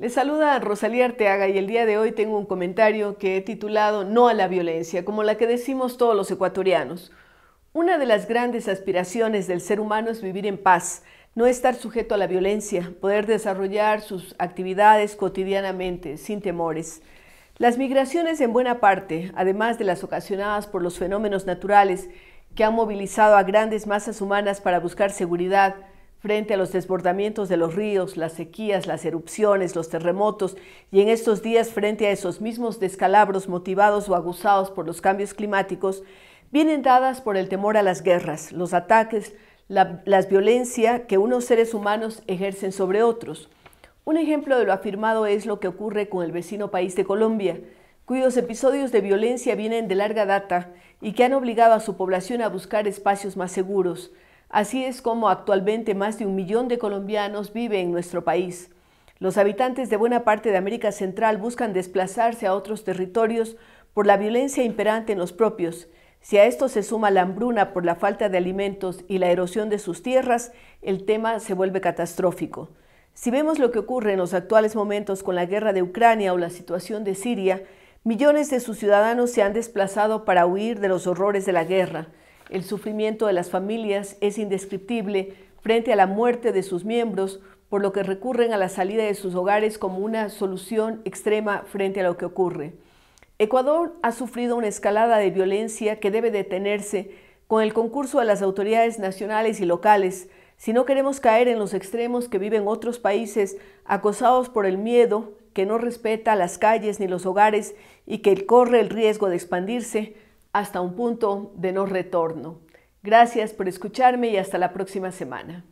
Les saluda Rosalía Arteaga y el día de hoy tengo un comentario que he titulado No a la violencia, como la que decimos todos los ecuatorianos. Una de las grandes aspiraciones del ser humano es vivir en paz, no estar sujeto a la violencia, poder desarrollar sus actividades cotidianamente, sin temores. Las migraciones en buena parte, además de las ocasionadas por los fenómenos naturales que han movilizado a grandes masas humanas para buscar seguridad, frente a los desbordamientos de los ríos, las sequías, las erupciones, los terremotos y en estos días frente a esos mismos descalabros motivados o aguzados por los cambios climáticos, vienen dadas por el temor a las guerras, los ataques, la violencia que unos seres humanos ejercen sobre otros. Un ejemplo de lo afirmado es lo que ocurre con el vecino país de Colombia, cuyos episodios de violencia vienen de larga data y que han obligado a su población a buscar espacios más seguros, Así es como actualmente más de un millón de colombianos viven en nuestro país. Los habitantes de buena parte de América Central buscan desplazarse a otros territorios por la violencia imperante en los propios. Si a esto se suma la hambruna por la falta de alimentos y la erosión de sus tierras, el tema se vuelve catastrófico. Si vemos lo que ocurre en los actuales momentos con la guerra de Ucrania o la situación de Siria, millones de sus ciudadanos se han desplazado para huir de los horrores de la guerra. El sufrimiento de las familias es indescriptible frente a la muerte de sus miembros, por lo que recurren a la salida de sus hogares como una solución extrema frente a lo que ocurre. Ecuador ha sufrido una escalada de violencia que debe detenerse con el concurso de las autoridades nacionales y locales, si no queremos caer en los extremos que viven otros países acosados por el miedo, que no respeta las calles ni los hogares y que corre el riesgo de expandirse hasta un punto de no retorno. Gracias por escucharme y hasta la próxima semana.